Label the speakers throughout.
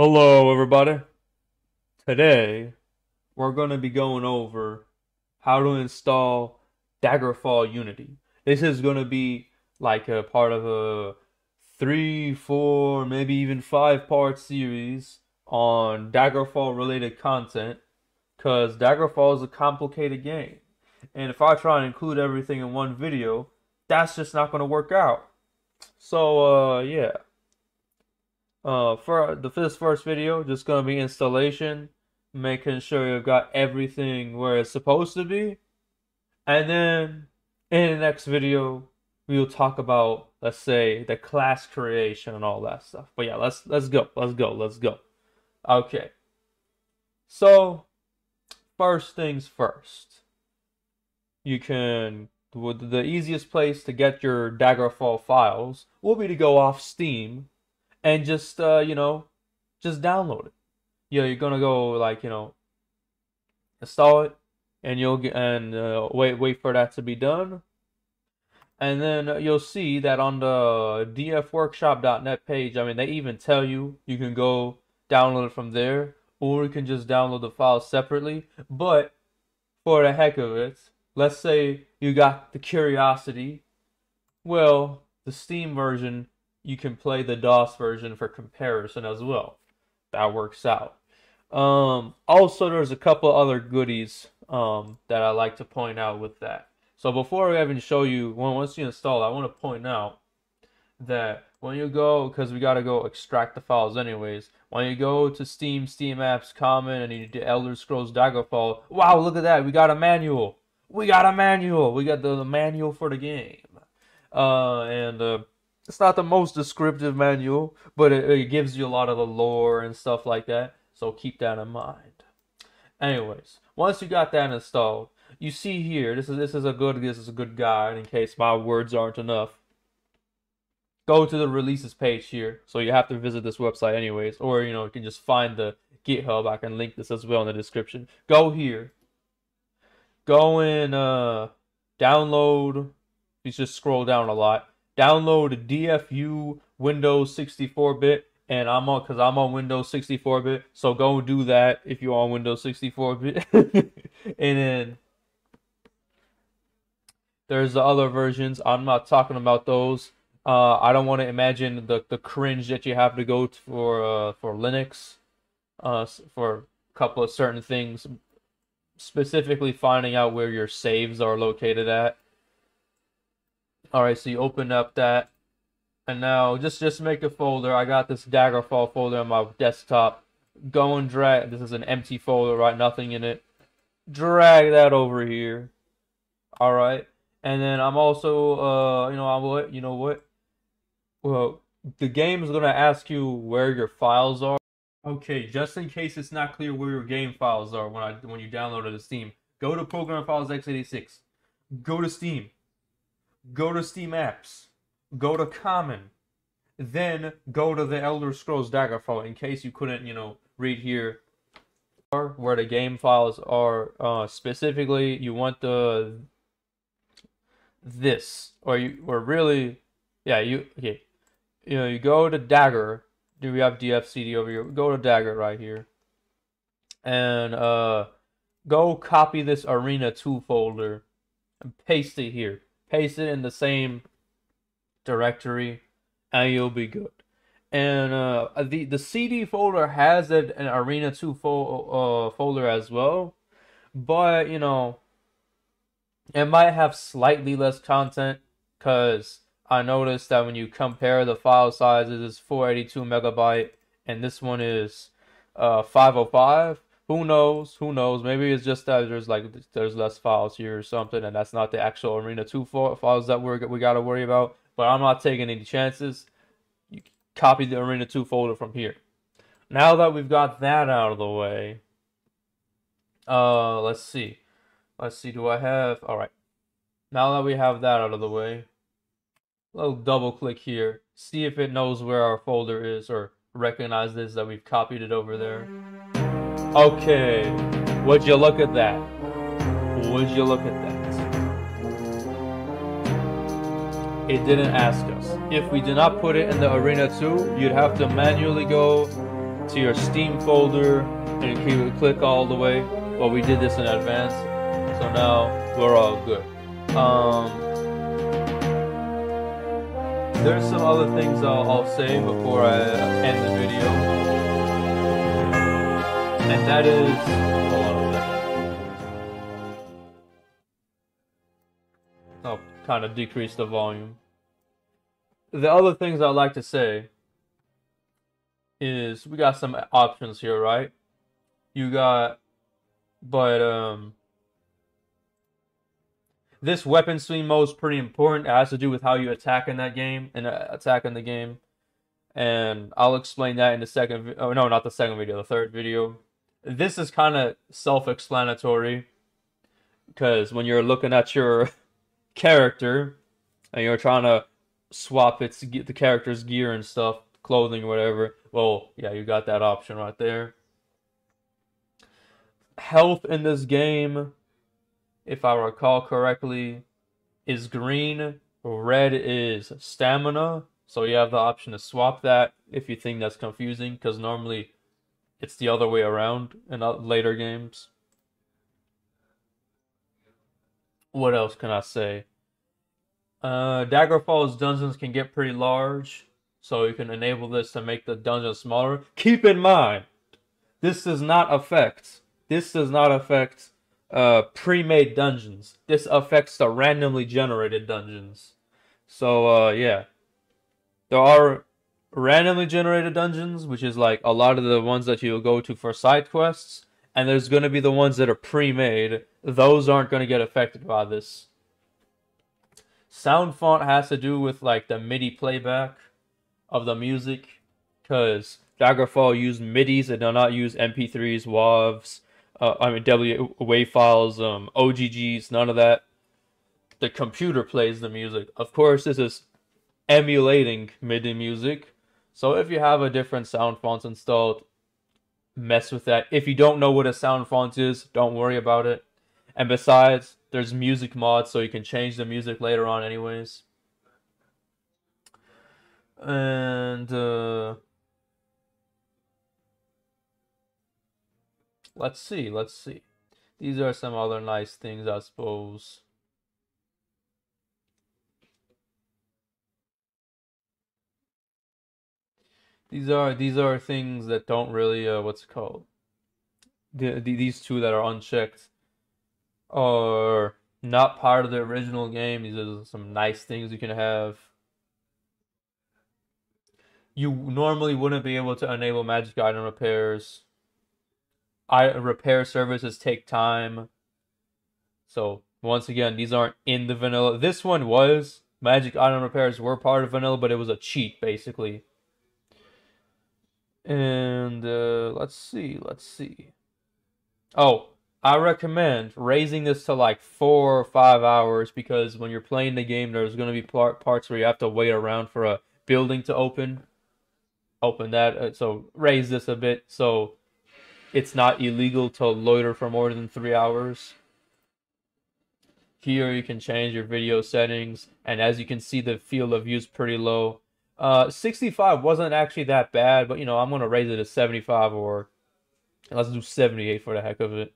Speaker 1: Hello, everybody. Today, we're going to be going over how to install Daggerfall Unity. This is going to be like a part of a three, four, maybe even five part series on Daggerfall related content because Daggerfall is a complicated game. And if I try and include everything in one video, that's just not going to work out. So, uh, yeah. Uh, for the this first video, just gonna be installation, making sure you've got everything where it's supposed to be, and then in the next video, we'll talk about let's say the class creation and all that stuff. But yeah, let's let's go, let's go, let's go. Okay. So, first things first, you can the easiest place to get your Daggerfall files will be to go off Steam and just uh, you know, just download it. Yeah, you're gonna go like you know, install it, and you'll get and uh, wait wait for that to be done, and then you'll see that on the dfworkshop.net page. I mean, they even tell you you can go download it from there, or you can just download the file separately. But for the heck of it, let's say you got the curiosity. Well, the Steam version you can play the DOS version for comparison as well. That works out. Um, also, there's a couple other goodies um, that I like to point out with that. So before I even show you, well, once you install, I want to point out that when you go, because we got to go extract the files anyways, when you go to Steam, Steam Apps, Common, and you do Elder Scrolls Daggerfall, wow, look at that, we got a manual. We got a manual. We got the, the manual for the game. Uh, and uh, it's not the most descriptive manual, but it, it gives you a lot of the lore and stuff like that. So keep that in mind. Anyways, once you got that installed, you see here, this is this is a good this is a good guide in case my words aren't enough. Go to the releases page here. So you have to visit this website anyways, or you know, you can just find the GitHub. I can link this as well in the description. Go here. Go and uh download. You just scroll down a lot download DFU Windows 64-bit and I'm on because I'm on Windows 64-bit. So go do that if you're on Windows 64-bit. and then there's the other versions. I'm not talking about those. Uh, I don't want to imagine the, the cringe that you have to go for uh, for Linux, uh, for a couple of certain things, specifically finding out where your saves are located at. All right, so you open up that, and now just just make a folder. I got this Daggerfall folder on my desktop. Go and drag. This is an empty folder, right? Nothing in it. Drag that over here. All right, and then I'm also, uh, you know, I'm what, you know what? Well, the game is gonna ask you where your files are. Okay, just in case it's not clear where your game files are when I when you downloaded to Steam, go to Program Files x86. Go to Steam go to Steam Apps, go to Common, then go to the Elder Scrolls Daggerfall in case you couldn't, you know, read here where the game files are uh, specifically you want the this or you or really yeah you okay you know you go to dagger do we have dfcd over here? Go to dagger right here and uh go copy this arena 2 folder and paste it here paste it in the same directory, and you'll be good. And uh, the the CD folder has an Arena 2 fo- uh, folder as well, but you know, it might have slightly less content because I noticed that when you compare the file sizes, it's 482 megabyte, and this one is uh, 505 who knows? Who knows? Maybe it's just that there's like there's less files here or something, and that's not the actual Arena Two files that we're we got to worry about. But I'm not taking any chances. You copy the Arena Two folder from here. Now that we've got that out of the way, uh, let's see. Let's see. Do I have? All right. Now that we have that out of the way, little double click here. See if it knows where our folder is or recognizes that we've copied it over there. Okay, would you look at that? Would you look at that? It didn't ask us. If we did not put it in the Arena 2, you'd have to manually go to your Steam folder and click all the way. Well, we did this in advance, so now we're all good. Um, there's some other things I'll, I'll say before I end the video, and that is. I'll kind of decrease the volume. The other things I'd like to say is we got some options here, right? You got, but um, this weapon swing mode is pretty important. It has to do with how you attack in that game and uh, attack in the game, and I'll explain that in the second. Oh no, not the second video, the third video. This is kind of self-explanatory because when you're looking at your character and you're trying to swap its the character's gear and stuff, clothing whatever, well, yeah, you got that option right there. Health in this game, if I recall correctly, is green. Red is stamina. So you have the option to swap that if you think that's confusing, because normally it's the other way around in later games. What else can I say? Uh, Daggerfall's dungeons can get pretty large. So you can enable this to make the dungeon smaller. Keep in mind, this does not affect, this does not affect uh, pre-made dungeons. This affects the randomly generated dungeons. So uh, yeah, there are randomly generated dungeons, which is like a lot of the ones that you'll go to for side quests, and there's going to be the ones that are pre-made. Those aren't going to get affected by this. Sound font has to do with like the MIDI playback of the music because Daggerfall used MIDIs and do not use MP3s, WAVs, uh, I mean W WAV files, um, OGGs, none of that. The computer plays the music. Of course, this is emulating MIDI music. So if you have a different sound font installed, mess with that. If you don't know what a sound font is, don't worry about it. And besides, there's music mods, so you can change the music later on anyways. And uh, let's see, let's see. These are some other nice things, I suppose. These are these are things that don't really uh, what's called. The, the, these two that are unchecked are not part of the original game. These are some nice things you can have you normally wouldn't be able to enable magic item repairs. I repair services take time. So once again, these aren't in the vanilla. This one was magic item repairs were part of vanilla, but it was a cheat basically. And uh, let's see, let's see. Oh, I recommend raising this to like four or five hours because when you're playing the game, there's going to be parts where you have to wait around for a building to open open that. Uh, so raise this a bit so it's not illegal to loiter for more than three hours. Here you can change your video settings, and as you can see, the field of view is pretty low. Uh, 65 wasn't actually that bad, but you know, I'm gonna raise it to 75 or let's do 78 for the heck of it.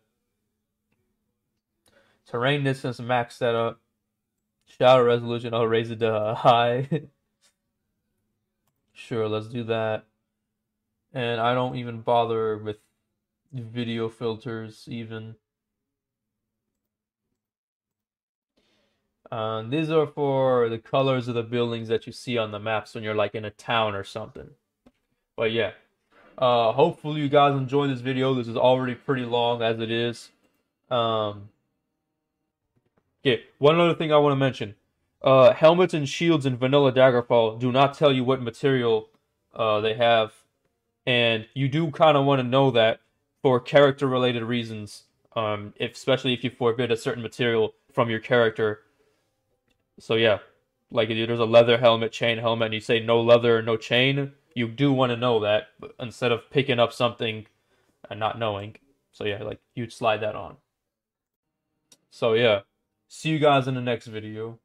Speaker 1: Terrain distance max setup. Shadow resolution, I'll raise it to high. Sure, let's do that. And I don't even bother with video filters even. Uh, these are for the colors of the buildings that you see on the maps when you're like in a town or something. But yeah, uh, hopefully you guys enjoyed this video. This is already pretty long as it is. Um, one other thing I want to mention uh, helmets and shields in vanilla Daggerfall do not tell you what material uh, they have, and you do kind of want to know that for character-related reasons. Um, if, especially if you forbid a certain material from your character. So yeah, like if there's a leather helmet, chain helmet, and you say no leather, no chain, you do want to know that instead of picking up something and not knowing. So yeah, like you'd slide that on. So yeah, see you guys in the next video.